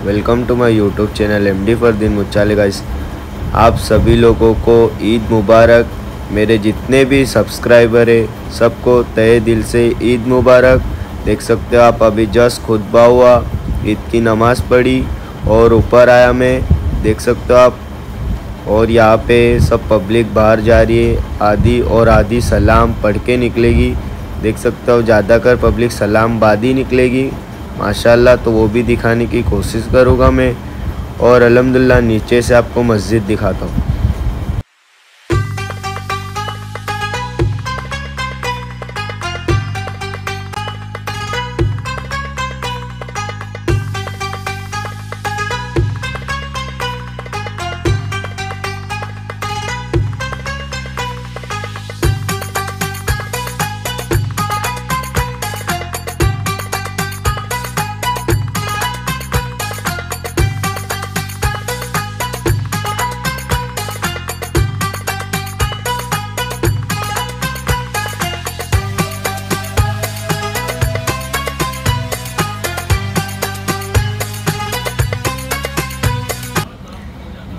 Welcome to my YouTube channel M D Fardeen Muchale guys आप सभी लोगों को ईद मुबारक। मेरे जितने भी सब्सक्राइबर है, सबको तहे दिल से ईद मुबारक। देख सकते हो आप, अभी जस्ट खुतबा हुआ, ईद की नमाज़ पढ़ी और ऊपर आया मैं। देख सकते हो आप, और यहाँ पे सब पब्लिक बाहर जा रही है। आधी और आधी सलाम पढ़ के निकलेगी। देख सकते हो, ज़्यादातर पब्लिक सलाम बाद ही निकलेगी। माशाल्लाह तो वो भी दिखाने की कोशिश करूँगा मैं। और अलहमदिल्ला नीचे से आपको मस्जिद दिखाता हूँ।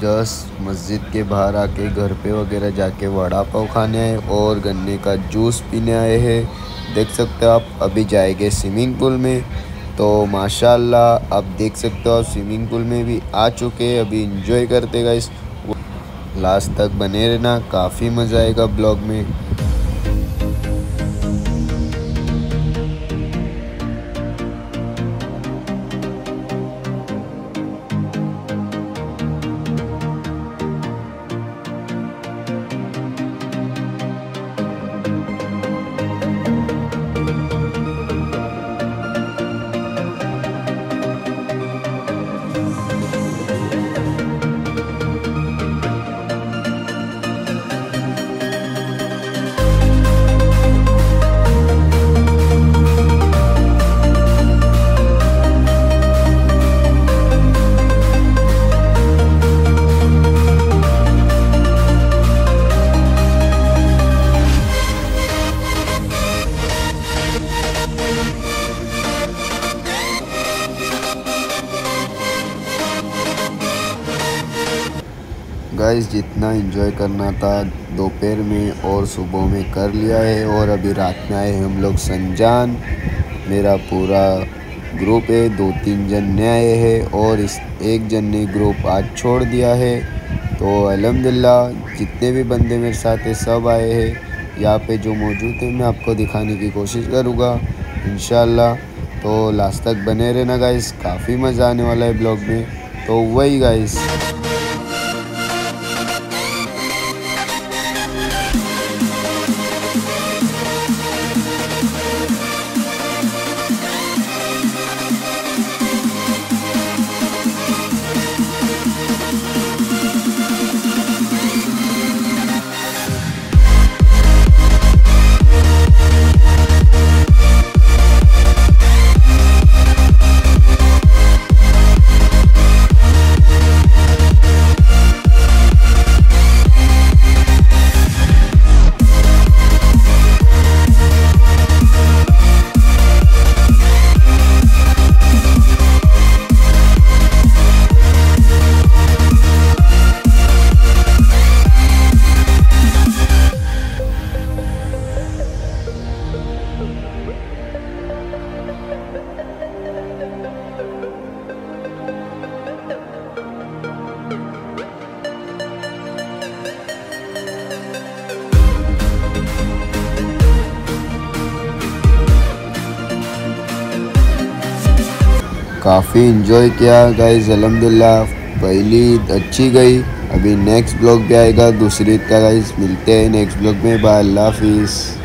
जस्ट मस्जिद के बाहर आके घर पे वगैरह जाके वड़ा पाव खाने आए और गन्ने का जूस पीने आए हैं। देख सकते हो आप, अभी जाएँगे स्विमिंग पूल में। तो माशाल्लाह, आप देख सकते हो, स्विमिंग पूल में भी आ चुके हैं। अभी इंजॉय करते इस लास्ट तक बने रहना, काफ़ी मज़ा आएगा ब्लॉग में। गाइस जितना एंजॉय करना था, दोपहर में और सुबह में कर लिया है और अभी रात में आए हम लोग संजान। मेरा पूरा ग्रुप है दो तीन जन ने आए हैं और इस एक जन ने ग्रुप आज छोड़ दिया है। तो अल्हम्दुलिल्लाह जितने भी बंदे मेरे साथ है, सब आए हैं। यहाँ पे जो मौजूद है, मैं आपको दिखाने की कोशिश करूँगा इन तो लास्ट तक बने रहना गाइस काफ़ी मज़ा आने वाला है ब्लॉग में। तो वही गाइस काफ़ी इन्जॉय किया गाइज़ अलहमदिल्ला, पहली अच्छी गई. अभी नेक्स्ट ब्लॉग भी आएगा, दूसरी ईद का गाइज़ मिलते हैं नेक्स्ट ब्लॉग में. बाय अल्लाह हाफिज़.